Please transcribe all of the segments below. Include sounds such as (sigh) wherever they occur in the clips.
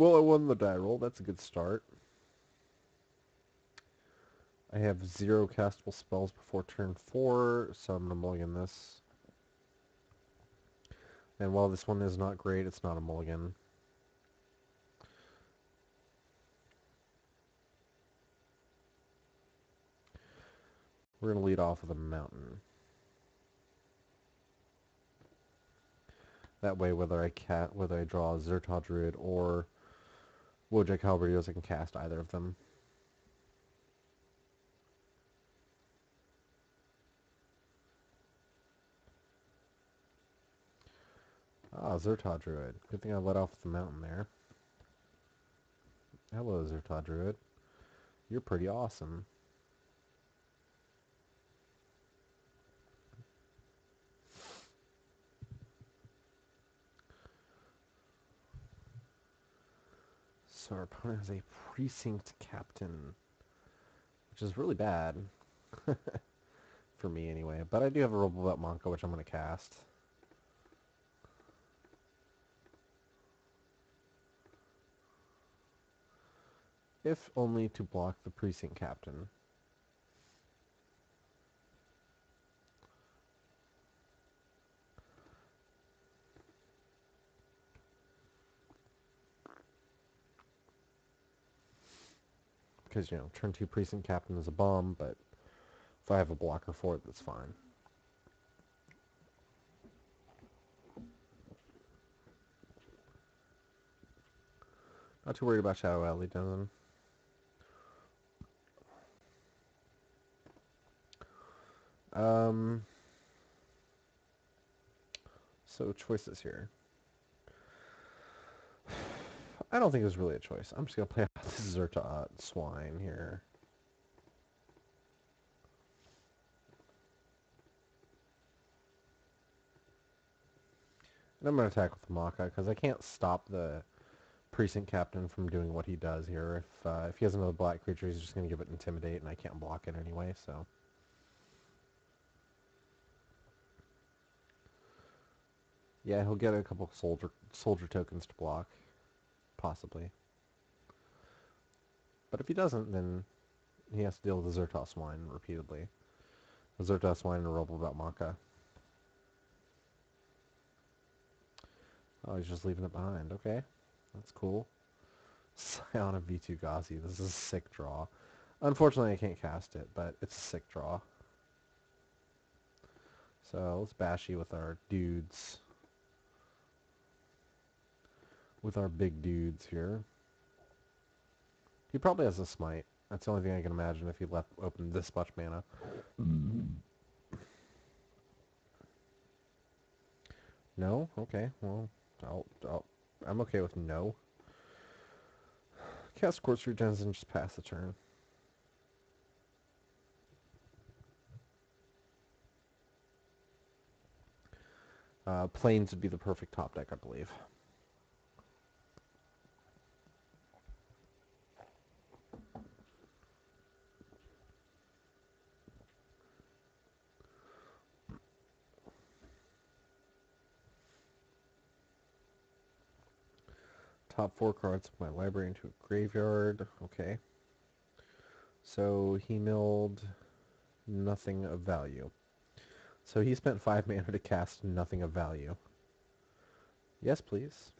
Well, I won the die roll. That's a good start. I have zero castable spells before turn four, so I'm going to mulligan this. And while this one is not great, it's not a mulligan. We're going to lead off with a mountain. That way, whether I cat, whether I draw Zhur-Taa Druid or Halberdiers, I can cast either of them. Ah, Zhur-Taa Druid. Good thing I let off the mountain there. Hello, Zhur-Taa Druid. You're pretty awesome. So our opponent has a precinct captain, which is really bad. (laughs) For me, anyway. But I do have a Rubblebelt Maaka, which I'm going to cast. If only to block the precinct captain. Because you know turn two precinct captain is a bomb, but if I have a blocker for it, that's fine. Not too worried about Shadow Alley Denizen. Um, so choices here. I don't think it was really a choice. I'm just going to play (laughs) out this Zhur-Taa swine here. And I'm going to attack with Maaka because I can't stop the precinct captain from doing what he does here. If uh, if he has another black creature, he's just going to give it Intimidate, and I can't block it anyway, so... Yeah, he'll get a couple soldier soldier tokens to block possibly. But if he doesn't, then he has to deal with the Zhur-Taa swine repeatedly. The Zhur-Taa swine and a about Maaka. Oh, he's just leaving it behind. Okay, that's cool. Scion of Vitu-Ghazi. This is a sick draw. Unfortunately, I can't cast it, but it's a sick draw. So let's bashy with our dudes with our big dudes here. He probably has a smite. That's the only thing I can imagine if he left open this much mana. No? Okay, well, I'll, I'll, I'm okay with no. Cast Quartz Regens and just pass the turn. Uh, Plains would be the perfect top deck, I believe. Top four cards of my library into a graveyard. Okay. So he milled nothing of value. So he spent five (laughs) mana to cast nothing of value. Yes, please.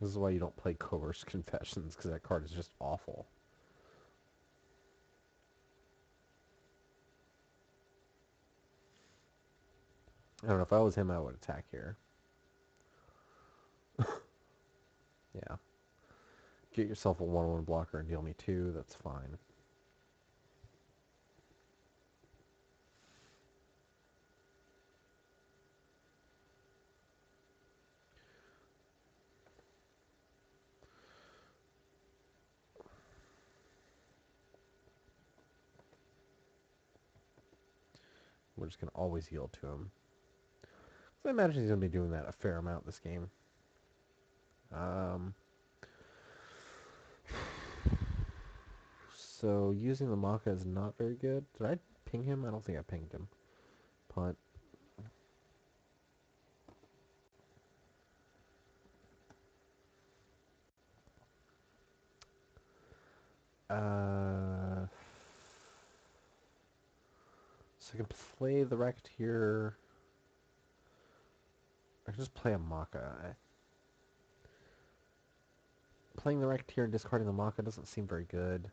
This is why you don't play Coerced (laughs) Confessions, because that card is just awful. I don't know, if I was him, I would attack here. Yeah. Get yourself a 1-1 blocker and deal me 2, that's fine. We're just going to always yield to him. So I imagine he's going to be doing that a fair amount this game. Um, (sighs) so using the Maaka is not very good. Did I ping him? I don't think I pinged him. Punt. Uh, so I can play the Racketeer. I can just play a Maaka. Playing the Racketeer and discarding the Maaka doesn't seem very good.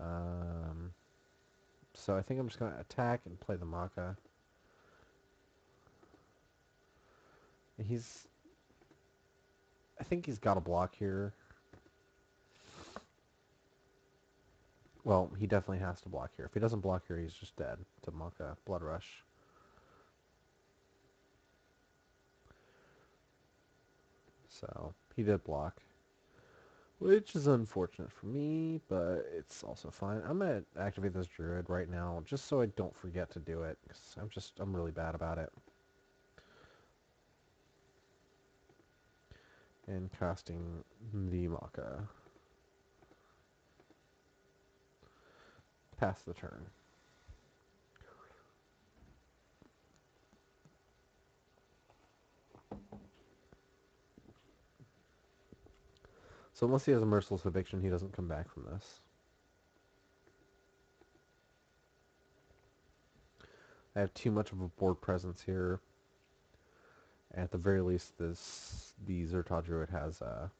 Um, so I think I'm just going to attack and play the Maaka. He's... I think he's got a block here. Well, he definitely has to block here. If he doesn't block here, he's just dead to Maaka Blood Rush. So, he did block. Which is unfortunate for me, but it's also fine. I'm going to activate this Druid right now, just so I don't forget to do it, because I'm just, I'm really bad about it. And casting the Maaka. Pass the turn. So unless he has a Merciless Eviction, he doesn't come back from this. I have too much of a board presence here. At the very least, this the Zhur-Taa Druid has a,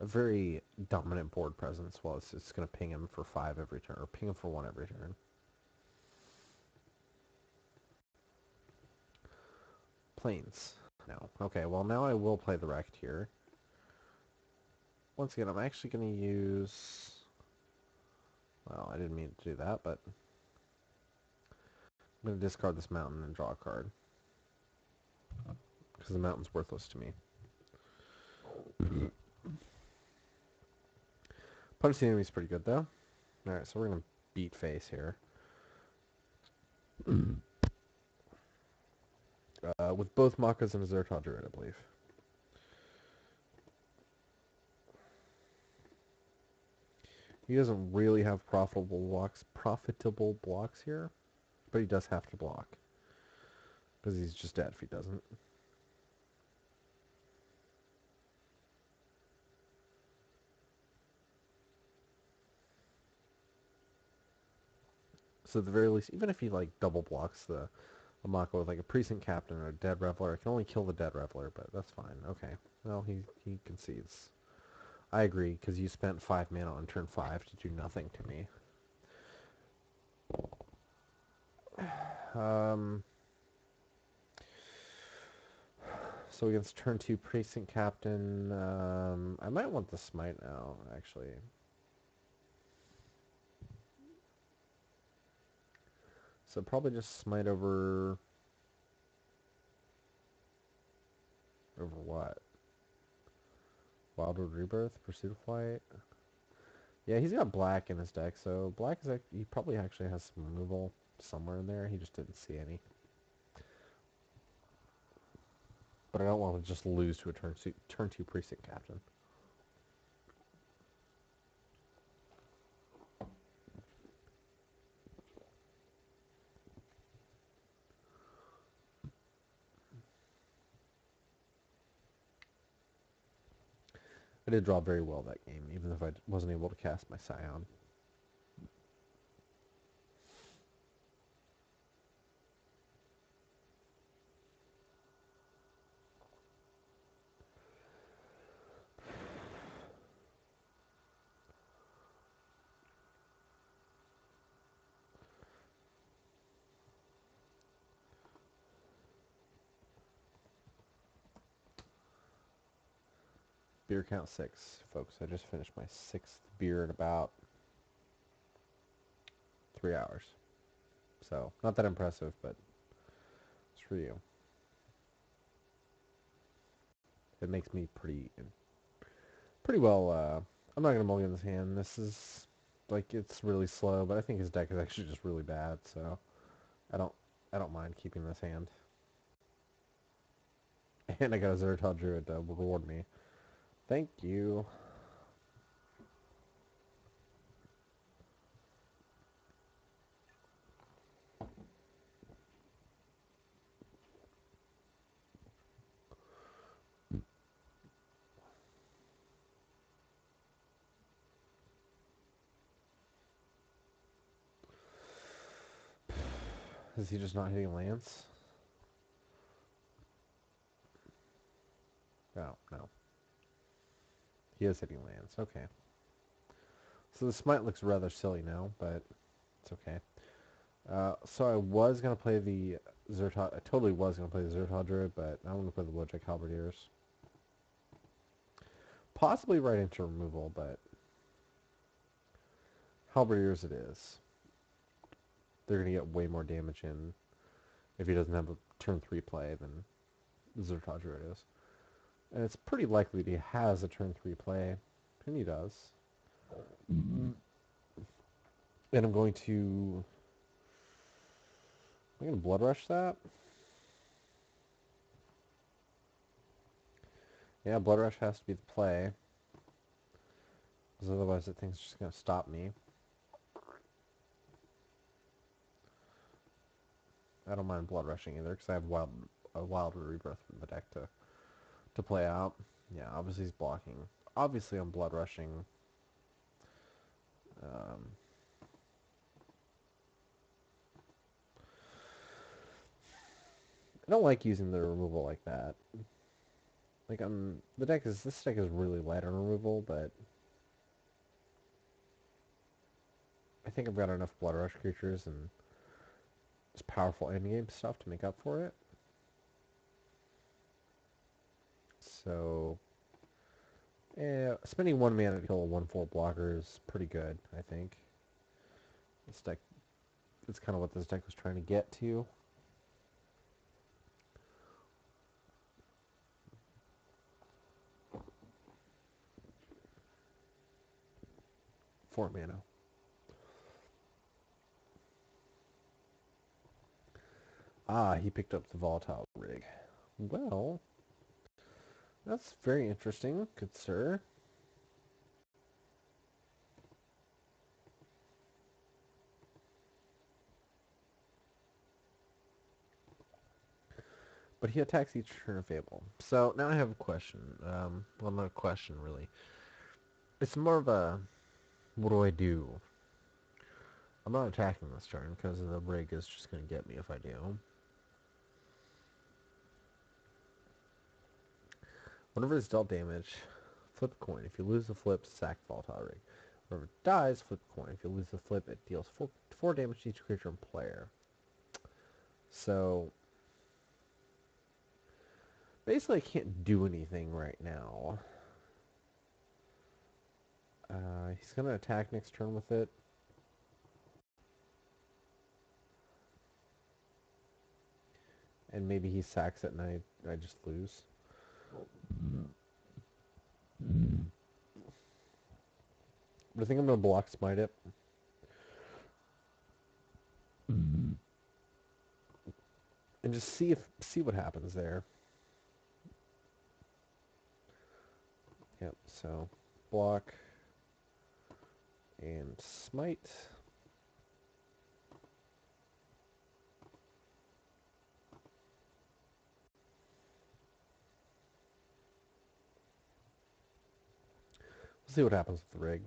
a very dominant board presence. Well, it's, it's going to ping him for 5 every turn, or ping him for 1 every turn. Planes. No. Okay, well now I will play the Racketeer once again, I'm actually going to use... Well, I didn't mean to do that, but... I'm going to discard this mountain and draw a card. Because the mountain's worthless to me. Punch the enemy's pretty good, though. Alright, so we're going to beat face here. uh, with both Maakas and a Zhur-Taa Druid, I believe. He doesn't really have profitable blocks, profitable blocks here, but he does have to block. Because he's just dead if he doesn't. So at the very least, even if he like double blocks the Amako with like a precinct captain or a dead reveler, I can only kill the dead reveler, but that's fine. Okay. Well, he he concedes. I agree, because you spent 5 mana on turn 5 to do nothing to me. (sighs) Um, so against turn 2 Precinct Captain, um, I might want the Smite now, actually. So probably just Smite. Over what? Wildwood Rebirth, Pursuit of Flight. Yeah, he's got black in his deck, so black is he probably actually has some removal somewhere in there. He just didn't see any. But I don't want to just lose to a turn two, turn two precinct captain. I did draw very well that game, even if I wasn't able to cast my Scion. Beer count six, folks. I just finished my sixth beer in about three hours. So, not that impressive, but it's for you. It makes me pretty, pretty well, uh, I'm not going to mulligan this hand. This is, like, it's really slow, but I think his deck is actually just really bad, so I don't, I don't mind keeping this hand. (laughs) And I got a Zhur-Taa Druid to reward me. Thank you. Is he just not hitting Lance? Oh, no. He is hitting Lance. Okay. So the smite looks rather silly now, but it's okay. Uh, so I was going to play the Zhur-Taa... I totally was going to play the Zhur-Taa Druid, but I'm to play the Wojek Halberdiers. Possibly right into removal, but... Halberdiers it is. They're going to get way more damage in if he doesn't have a turn 3 play than Zhur-Taa Druid is. And it's pretty likely that he has a turn 3 play, and he does. Mm. And I'm going to I'm going to Blood Rush that. Yeah, Blood Rush has to be the play. Because otherwise that thing's just going to stop me. I don't mind Blood Rushing either, because I have wild, a Wild Rebirth in the deck to, to play out. Yeah, obviously he's blocking. Obviously I'm Blood Rushing. Um, I don't like using the removal like that. Like I'm the deck is this deck is really light on removal, but I think I've got enough Blood Rush creatures and just powerful endgame stuff to make up for it. So, yeah, spending one mana to kill a one-four blocker is pretty good, I think. This deck, it's kind of what this deck was trying to get to. Four mana. Ah, he picked up the volatile rig. Well, that's very interesting, good sir. But he attacks each turn Fable. So now I have a question. Um, well, not a question, really. It's more of a, what do I do? I'm not attacking this turn because the rig is just going to get me if I do. Whenever it's dealt damage, flip coin. If you lose the flip, sack volatile rig. Whenever it dies, flip coin. If you lose the flip, it deals four, four damage to each creature and player. So, basically I can't do anything right now. Uh, he's going to attack next turn with it. And maybe he sacks it and I, I just lose. But I think I'm going to block Smite it. And just see if see what happens there. Yep, so block and smite. We'll see what happens with the rig.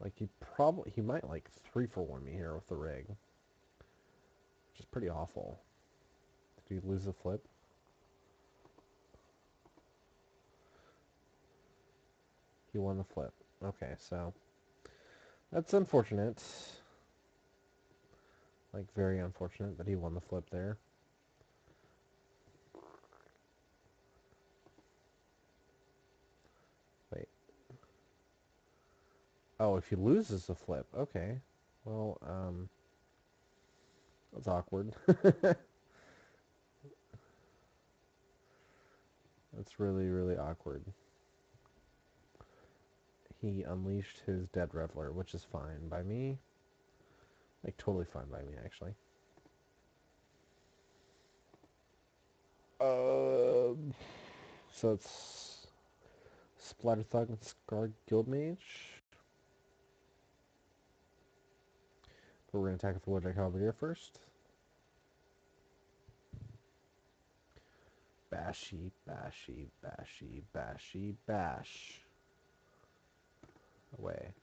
Like he probably he might like three for one me here with the rig. Which is pretty awful. Did he lose the flip? He won the flip. Okay, so that's unfortunate. Like very unfortunate that he won the flip there. Wait. Oh, if he loses the flip. Okay. Well, um... That's awkward. (laughs) That's really, really awkward. He unleashed his dead reveler, which is fine by me. Like, totally fine by me, actually. Um, so it's Splatter Thug and Skarrg Guildmage. But we're going to attack with the Wojek Halberdier first. Bashy, bashy, bashy, bashy, bash. Away.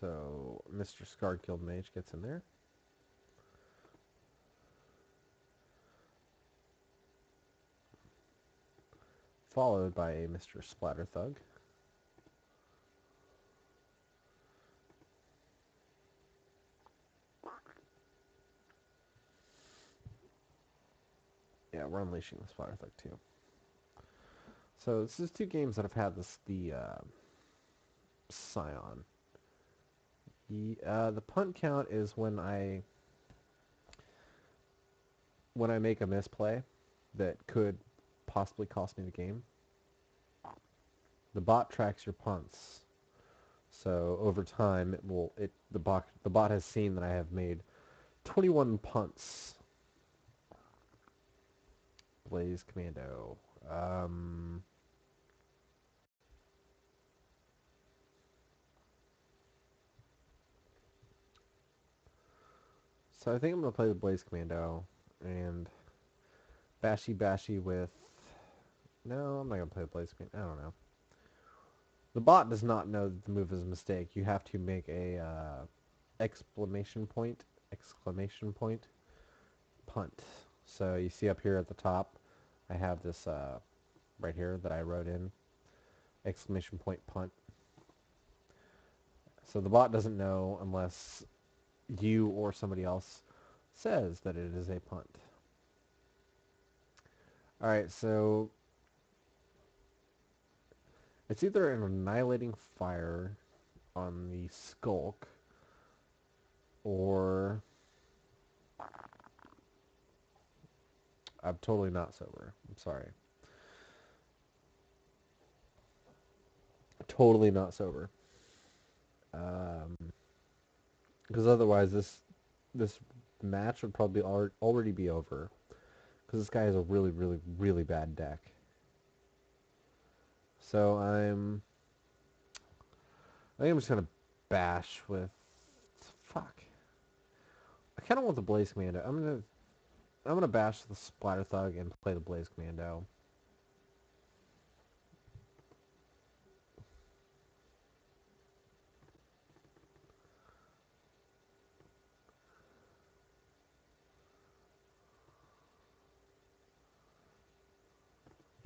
So Mr. Skarrg Guildmage gets in there. Followed by a Mr. Splatter Thug. Yeah, we're unleashing the Splatter Thug too. So this is two games that have had this the uh, Scion. The, uh, the punt count is when I when I make a misplay that could possibly cost me the game. The bot tracks your punts. So over time it will it the bot the bot has seen that I have made 21 punts. Blaze Commando. Um So I think I'm going to play the Blaze Commando and Bashy Bashy with... No, I'm not going to play the Blaze Commando. I don't know. The bot does not know that the move is a mistake. You have to make a uh, exclamation point, exclamation point, punt. So you see up here at the top, I have this uh, right here that I wrote in, exclamation point punt. So the bot doesn't know unless you or somebody else says that it is a punt. Alright, so it's either an annihilating fire on the skulk or I'm totally not sober. I'm sorry. Totally not sober. Um, because otherwise, this this match would probably already be over. Because this guy has a really, really, really bad deck. So I'm... I think I'm just going to bash with... Fuck. I kind of want the Blaze Commando. I'm going to... I'm going to bash the Splatter Thug and play the Blaze Commando.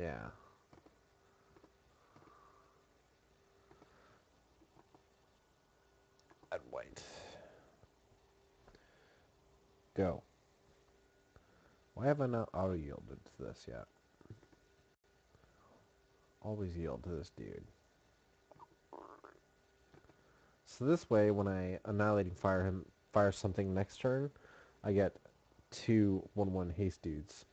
Yeah. And white. Go. Why have I not auto-yielded to this yet? Always yield to this dude. So this way, when I annihilating fire him, fire something next turn, I get two 1-1 haste dudes.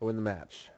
Win the match.